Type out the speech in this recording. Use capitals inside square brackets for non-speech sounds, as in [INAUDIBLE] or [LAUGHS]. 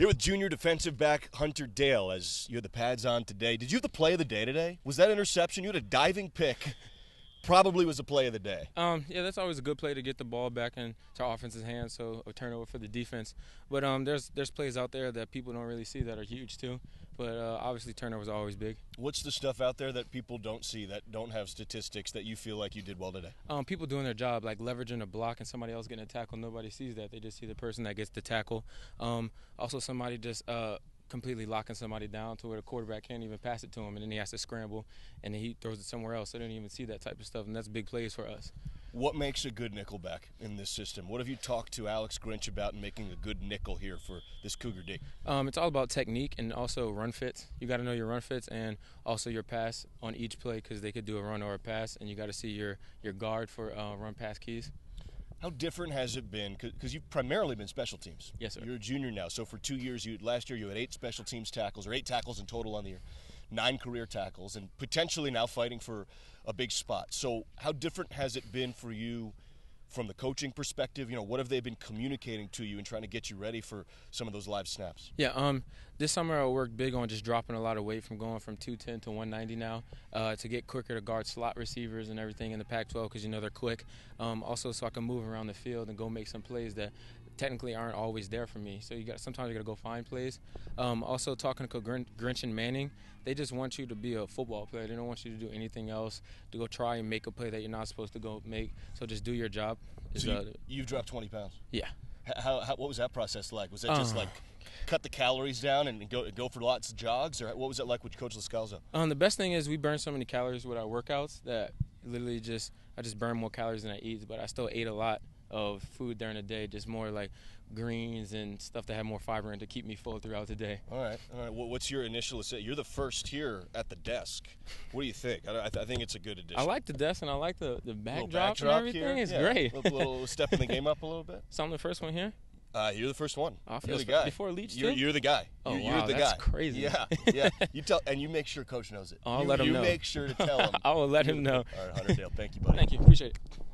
Here with junior defensive back Hunter Dale as you had the pads on today. Did you have the play of the day today? Was that interception? You had a diving pick. Probably was a play of the day. Um, yeah, that's always a good play to get the ball back into our offense's hands, so a turnover for the defense. But um, there's there's plays out there that people don't really see that are huge too. But uh, obviously turnovers are always big. What's the stuff out there that people don't see that don't have statistics that you feel like you did well today? Um, people doing their job, like leveraging a block and somebody else getting a tackle. Nobody sees that. They just see the person that gets the tackle. Um, also, somebody just uh, completely locking somebody down to where the quarterback can't even pass it to him, and then he has to scramble, and then he throws it somewhere else. They don't even see that type of stuff, and that's big plays for us. What makes a good nickelback in this system? What have you talked to Alex Grinch about in making a good nickel here for this Cougar D? Um, it's all about technique and also run fits. You got to know your run fits and also your pass on each play because they could do a run or a pass, and you got to see your your guard for uh, run pass keys. How different has it been? Because you've primarily been special teams. Yes, sir. You're a junior now, so for two years, you last year you had eight special teams tackles or eight tackles in total on the year, nine career tackles, and potentially now fighting for a big spot. So how different has it been for you? From the coaching perspective, you know, what have they been communicating to you and trying to get you ready for some of those live snaps? Yeah, um, this summer I worked big on just dropping a lot of weight from going from 210 to 190 now uh, to get quicker to guard slot receivers and everything in the Pac-12 because you know they're quick. Um, also, so I can move around the field and go make some plays that technically aren't always there for me. So you got sometimes you got to go find plays. Um, also, talking to Grinch and Manning, they just want you to be a football player. They don't want you to do anything else to go try and make a play that you're not supposed to go make. So just do your job. So you, have dropped 20 pounds. Yeah. How, how, what was that process like? Was that just uh, like cut the calories down and go go for lots of jogs, or what was it like with Coach Loscalzo? Um, the best thing is we burn so many calories with our workouts that literally just I just burn more calories than I eat, but I still ate a lot of food during the day, just more like greens and stuff that have more fiber and to keep me full throughout the day. All right, all right. Well, what's your initial? You're the first here at the desk. What do you think? I, th- I think it's a good addition. I like the desk and I like the the backdrop, backdrop and everything. Here. It's yeah. great. little, little step in the [LAUGHS] game up a little bit. So I'm the first one here. Uh, you're the first one. Oh, you're the guy. Before Leach, you're, you're, the guy. Oh, you're, wow, you're the that's guy. crazy. Yeah, [LAUGHS] yeah. You tell, and you make sure Coach knows it. I'll you, let him you know. You make sure to tell [LAUGHS] him. I will let him know. All right, Hunter Dale. Thank you, buddy. Thank you. Appreciate it.